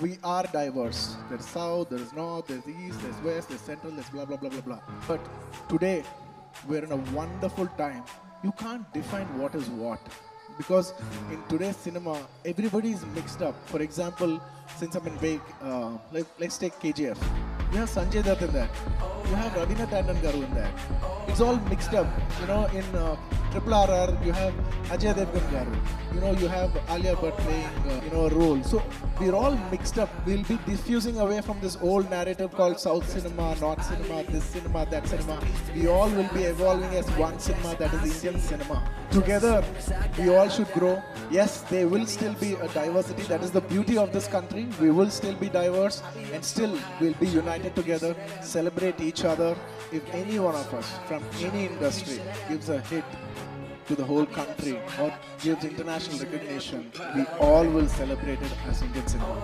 we are diverse. There's south, there's north, there's east, there's west, there's central, there's blah blah blah blah blah. But today, we're in a wonderful time. You can't define what is what. Because in today's cinema, everybody is mixed up. For example, since I'm in Wake, uh, let, let's take KGF. You have Sanjay Dutt in that. You have Raveena Tandon Garu in that. It's all mixed up. You know, in uh, Triple R, you have Ajay Devgan Garu. You know, you have Alia Bhatt playing, uh, you know, a role. So we're all mixed up. We'll be diffusing away from this old narrative called South cinema, North cinema, this cinema, that cinema. We all will be evolving as one cinema that is Indian cinema. Together, we all should grow. Yes, there will still be a diversity. That is the beauty of this country. We will still be diverse and still we'll be united together, celebrate each other. If any one of us from any industry gives a hit to the whole country or gives international recognition, we all will celebrate it as Indian cinema.